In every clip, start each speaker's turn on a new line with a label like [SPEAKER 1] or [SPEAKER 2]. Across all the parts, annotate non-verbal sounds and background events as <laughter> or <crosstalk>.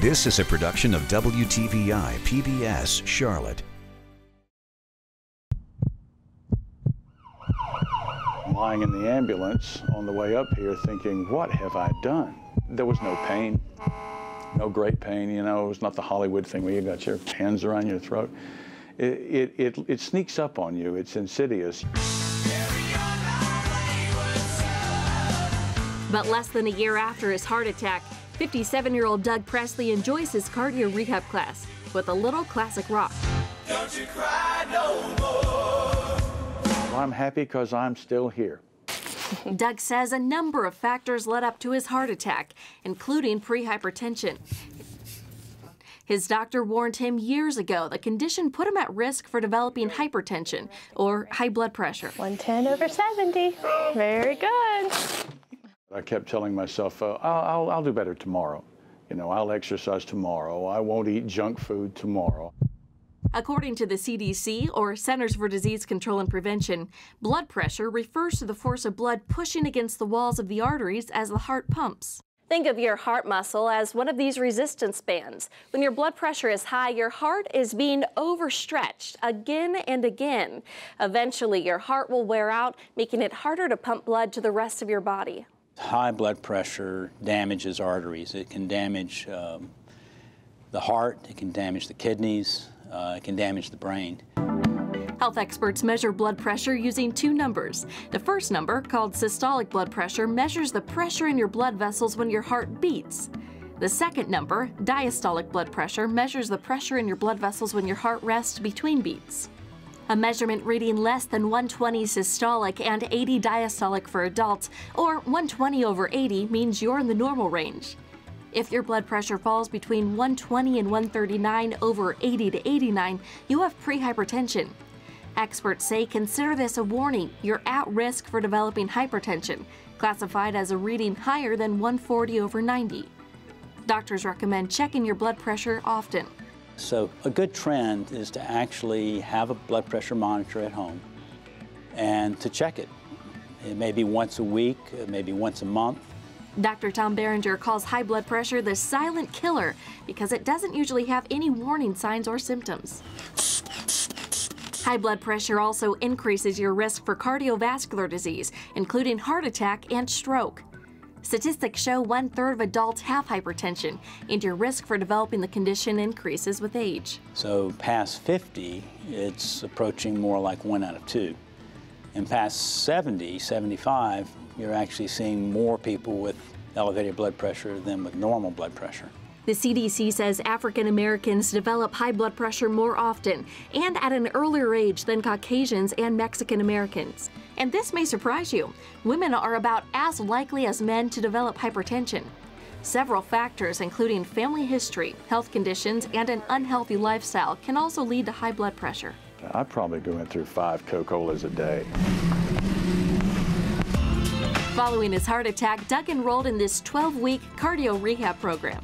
[SPEAKER 1] This is a production of WTVI PBS Charlotte.
[SPEAKER 2] Lying in the ambulance on the way up here thinking, what have I done? There was no pain, no great pain, you know, it was not the Hollywood thing where you got your hands around your throat. It, it, it, it sneaks up on you, it's insidious.
[SPEAKER 3] But less than a year after his heart attack, 57 year old Doug Presley enjoys his cardio rehab class with a little classic rock.
[SPEAKER 2] I'm happy because I'm still here. <laughs>
[SPEAKER 3] Doug says a number of factors led up to his heart attack, including prehypertension. His doctor warned him years ago the condition put him at risk for developing hypertension or high blood pressure.
[SPEAKER 4] 110 over 70. Very good.
[SPEAKER 2] I kept telling myself, uh, I'll, I'll, I'll do better tomorrow. You know, I'll exercise tomorrow. I won't eat junk food tomorrow.
[SPEAKER 3] According to the CDC, or Centers for Disease Control and Prevention, blood pressure refers to the force of blood pushing against the walls of the arteries as the heart pumps. Think of your heart muscle as one of these resistance bands. When your blood pressure is high, your heart is being overstretched again and again. Eventually, your heart will wear out, making it harder to pump blood to the rest of your body.
[SPEAKER 5] High blood pressure damages arteries. It can damage um, the heart, it can damage the kidneys, uh, it can damage the brain.
[SPEAKER 3] Health experts measure blood pressure using two numbers. The first number, called systolic blood pressure, measures the pressure in your blood vessels when your heart beats. The second number, diastolic blood pressure, measures the pressure in your blood vessels when your heart rests between beats. A measurement reading less than 120 systolic and 80 diastolic for adults, or 120 over 80, means you're in the normal range. If your blood pressure falls between 120 and 139 over 80 to 89, you have prehypertension. Experts say consider this a warning. You're at risk for developing hypertension, classified as a reading higher than 140 over 90. Doctors recommend checking your blood pressure often.
[SPEAKER 5] So a good trend is to actually have a blood pressure monitor at home and to check it. It may be once a week, maybe once a month.
[SPEAKER 3] Dr. Tom Berenger calls high blood pressure the silent killer because it doesn't usually have any warning signs or symptoms. High blood pressure also increases your risk for cardiovascular disease, including heart attack and stroke. Statistics show one third of adults have hypertension, and your risk for developing the condition increases with age.
[SPEAKER 5] So past 50, it's approaching more like one out of two. And past 70, 75, you're actually seeing more people with elevated blood pressure than with normal blood pressure.
[SPEAKER 3] The CDC says African Americans develop high blood pressure more often and at an earlier age than Caucasians and Mexican Americans. And this may surprise you. Women are about as likely as men to develop hypertension. Several factors, including family history, health conditions, and an unhealthy lifestyle, can also lead to high blood pressure.
[SPEAKER 2] I probably going through five Coca-Colas a day.
[SPEAKER 3] Following his heart attack, Doug enrolled in this 12-week cardio rehab program.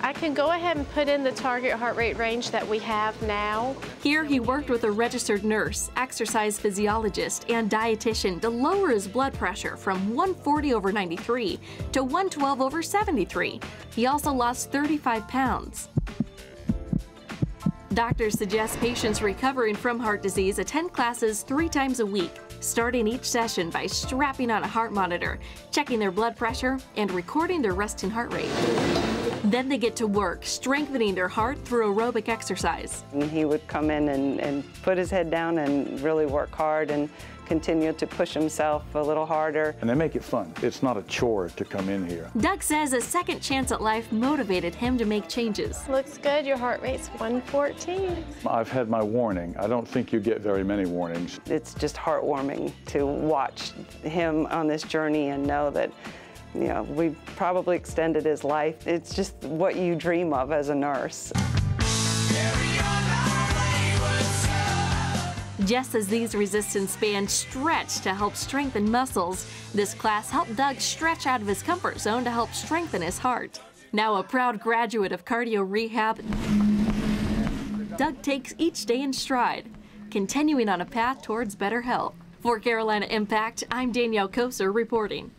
[SPEAKER 4] I can go ahead and put in the target heart rate range that we have now.
[SPEAKER 3] Here, he worked with a registered nurse, exercise physiologist, and dietitian to lower his blood pressure from 140 over 93 to 112 over 73. He also lost 35 pounds. Doctors suggest patients recovering from heart disease attend classes three times a week, starting each session by strapping on a heart monitor, checking their blood pressure, and recording their resting heart rate. Then they get to work, strengthening their heart through aerobic exercise.
[SPEAKER 6] And he would come in and, and put his head down and really work hard and continue to push himself a little harder.
[SPEAKER 2] And they make it fun. It's not a chore to come in here.
[SPEAKER 3] Doug says a second chance at life motivated him to make changes.
[SPEAKER 4] Looks good. Your heart rate's 114.
[SPEAKER 2] I've had my warning. I don't think you get very many warnings.
[SPEAKER 6] It's just heartwarming to watch him on this journey and know that you know, we probably extended his life. It's just what you dream of as a nurse.
[SPEAKER 3] Just as these resistance bands stretch to help strengthen muscles, this class helped Doug stretch out of his comfort zone to help strengthen his heart. Now a proud graduate of cardio rehab, Doug takes each day in stride, continuing on a path towards better health. For Carolina Impact, I'm Danielle Koser reporting.